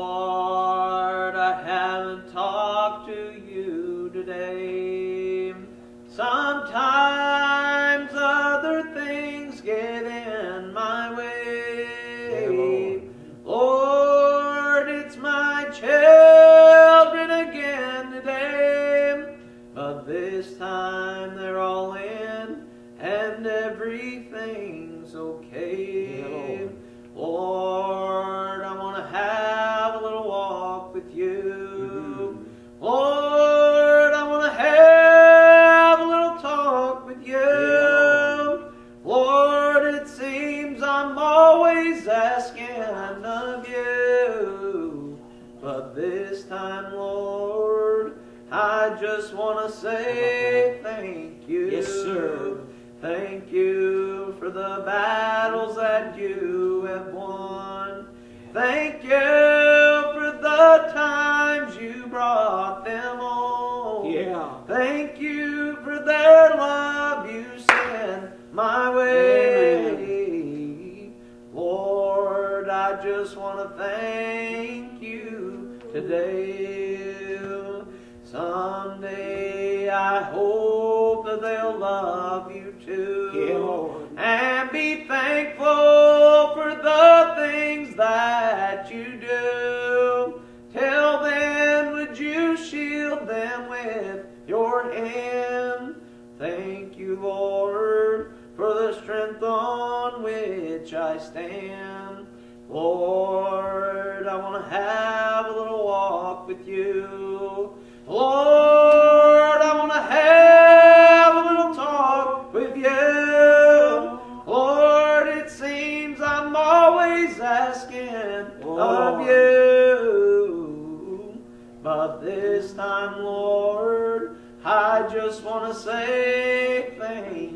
Lord, I haven't talked to you today. Sometimes other things get in my way. Lord, it's my children again today. But this time they're all in and everything's okay. Lord, you. Lord, it seems I'm always asking of you. But this time, Lord, I just want to say thank you. Yes, sir. Thank you for the battles that you have won. Thank you for the times you brought them on. Yeah. Thank you just want to thank you today. Someday I hope that they'll love you too. Yeah. And be thankful for the things that you do. Till then, would you shield them with your hand? Thank you, Lord, for the strength on which I stand. Lord, I want to have a little walk with you. Lord, I want to have a little talk with you. Lord, it seems I'm always asking Oh. of you. But this time, Lord, I just want to say thank you.